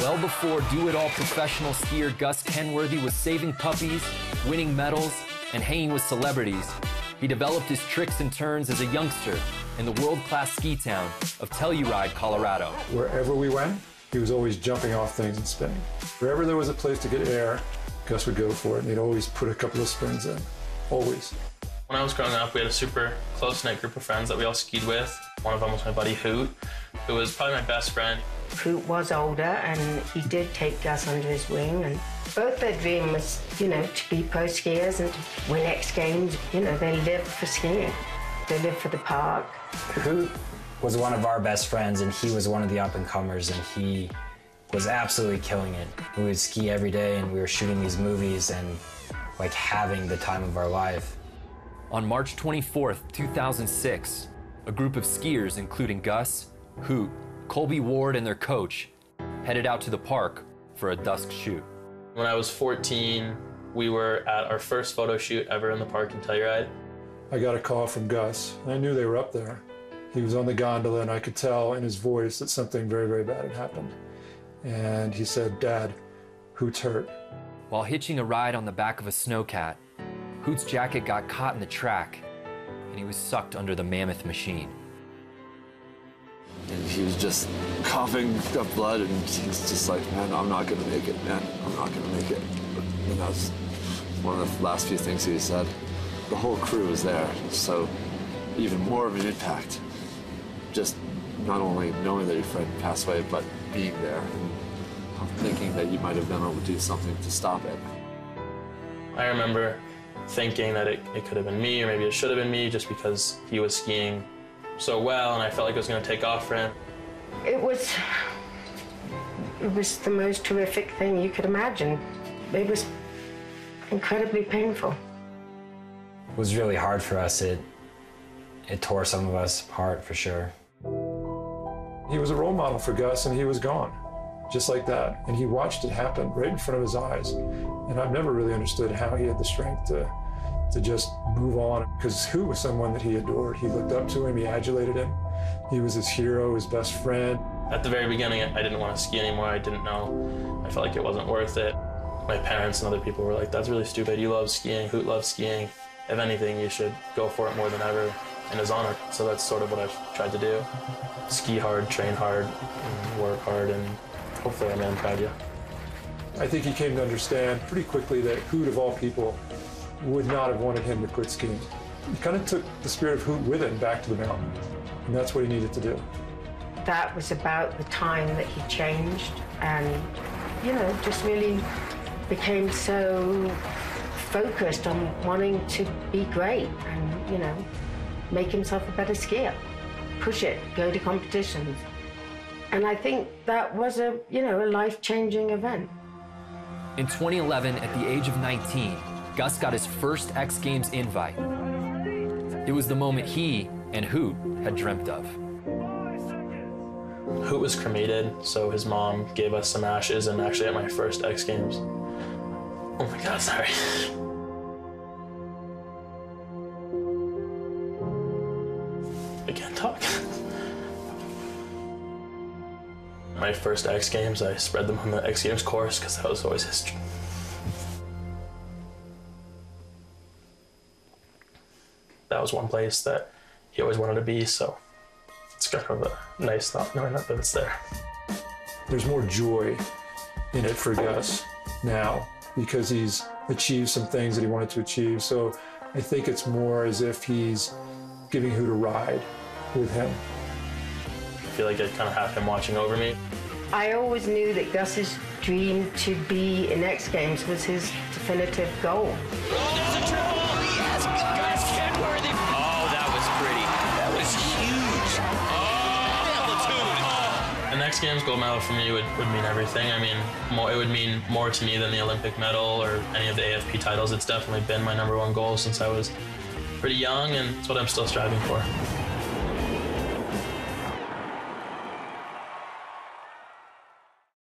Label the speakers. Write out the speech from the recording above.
Speaker 1: Well before do-it-all professional skier Gus Kenworthy was saving puppies, winning medals, and hanging with celebrities, he developed his tricks and turns as a youngster in the world-class ski town of Telluride, Colorado.
Speaker 2: Wherever we went, he was always jumping off things and spinning. Wherever there was a place to get air, Gus would go for it, and he'd always put a couple of spins in. Always.
Speaker 3: When I was growing up, we had a super close-knit group of friends that we all skied with. One of them was my buddy Hoot, who was probably my best friend.
Speaker 4: Hoot was older and he did take Gus under his wing and both their dream was, you know, to be pro skiers and to win X Games. You know, they lived for skiing. They lived for the park.
Speaker 5: Hoot was one of our best friends and he was one of the up and comers and he was absolutely killing it. We would ski every day and we were shooting these movies and like having the time of our life.
Speaker 1: On March 24, 2006, a group of skiers, including Gus, Hoot, Colby Ward, and their coach, headed out to the park for a dusk shoot.
Speaker 3: When I was 14, we were at our first photo shoot ever in the park in Telluride.
Speaker 2: I got a call from Gus, and I knew they were up there. He was on the gondola, and I could tell in his voice that something very, very bad had happened. And he said, Dad, Hoot's hurt.
Speaker 1: While hitching a ride on the back of a snowcat, Hoot's jacket got caught in the track, and he was sucked under the mammoth machine.
Speaker 6: And he was just coughing up blood, and he's just like, man, I'm not gonna make it, man. I'm not gonna make it. And that was one of the last few things he said. The whole crew was there, so even more of an impact. Just not only knowing that your friend passed away, but being there and thinking that you might have been able to do something to stop it.
Speaker 3: I remember thinking that it, it could have been me, or maybe it should have been me, just because he was skiing so well, and I felt like it was going to take off for him.
Speaker 4: It was, it was the most horrific thing you could imagine. It was incredibly painful.
Speaker 5: It was really hard for us. It, it tore some of us apart for sure.
Speaker 2: He was a role model for Gus, and he was gone, just like that. And he watched it happen right in front of his eyes. And I've never really understood how he had the strength to, to just move on. Because Hoot was someone that he adored? He looked up to him, he adulated him. He was his hero, his best friend.
Speaker 3: At the very beginning, I didn't want to ski anymore. I didn't know. I felt like it wasn't worth it. My parents and other people were like, that's really stupid. You love skiing. Hoot loves skiing. If anything, you should go for it more than ever in his honor. So that's sort of what I've tried to do. Ski hard, train hard, work hard, and hopefully I'm in proud you.
Speaker 2: I think he came to understand pretty quickly that Hoot, of all people, would not have wanted him to quit skiing. He kind of took the spirit of Hoot with him back to the mountain, and that's what he needed to do.
Speaker 4: That was about the time that he changed and, you know, just really became so focused on wanting to be great and, you know, make himself a better skier, push it, go to competitions. And I think that was a, you know, a life-changing event.
Speaker 1: In 2011, at the age of 19, Gus got his first X Games invite. It was the moment he and Hoot had dreamt of.
Speaker 3: Hoot was cremated, so his mom gave us some ashes, and actually at my first X Games. Oh my god, sorry. My first X Games, I spread them on the X Games course because that was always his dream. That was one place that he always wanted to be, so it's kind of a nice thought knowing that it's there.
Speaker 2: There's more joy in it for Gus now because he's achieved some things that he wanted to achieve. So I think it's more as if he's giving Hoot to ride with him.
Speaker 3: I feel like I kind of have him watching over me.
Speaker 4: I always knew that Gus's dream to be in X Games was his definitive goal. Oh, that was pretty. That was huge.
Speaker 3: Oh, the oh. X Games gold medal for me would, would mean everything. I mean, more, it would mean more to me than the Olympic medal or any of the AFP titles. It's definitely been my number one goal since I was pretty young, and it's what I'm still striving for.